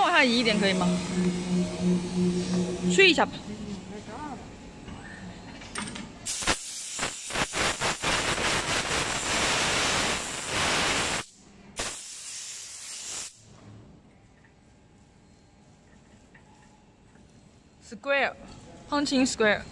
往下移一点可以吗吹一下吧 squarepunching square